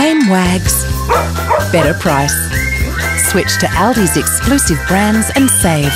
Same wags, better price. Switch to Aldi's exclusive brands and save.